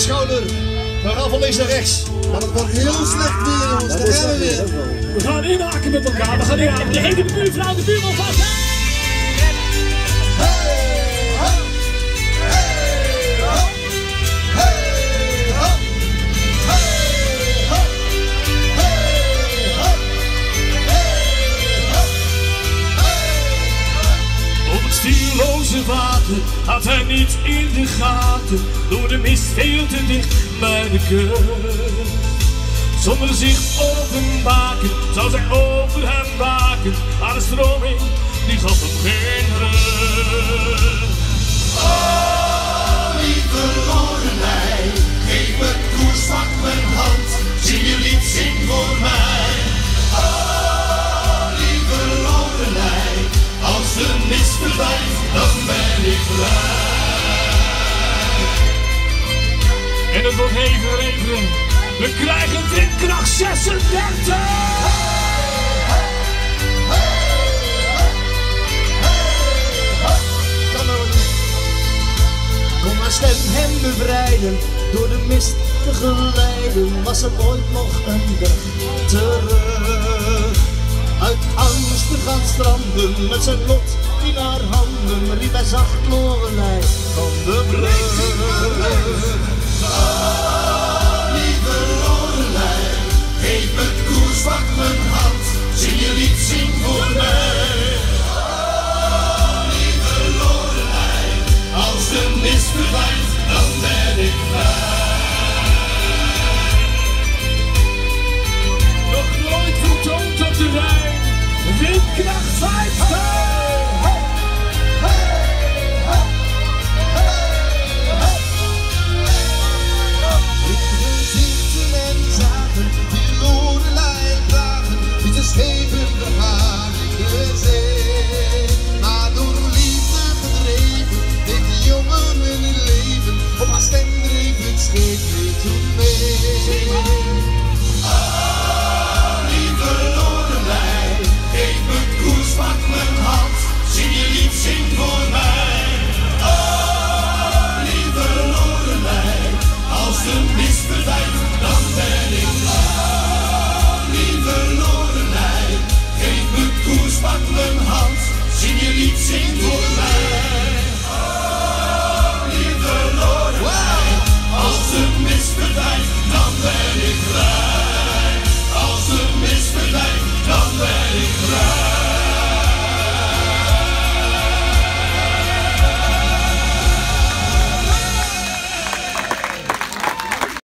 schouder. We gaan van links naar rechts. Maar het wordt heel slecht weer, jongens. Daar gaan we weer. We gaan inhaken met elkaar. We gaan inhaken. De ene de buurvrouw, de buurman vast. Op het stierloze water had hij niet in de gaten, door de mist veel te dicht bij de kust. Zonder zich openbaken, zou zij over hem waken, maar de stroming, die gaf hem geen rust. Oh, lieve Lorelei, geef me koers, pak mijn hand, zing je lied, zing voor mij. Oh, lieve Lorelei, als de mist verdwijnt, dan ben ik blij. En het wordt even regenen, we krijgen windkracht 36! Kan nou niet. Kon haar stem hem bevrijden, door de mist te geleiden, was er ooit nog een weg terug. Uit angst te gaan stranden, met zijn lot in haar handen, riep hij zacht Lorelei van de brug. 주네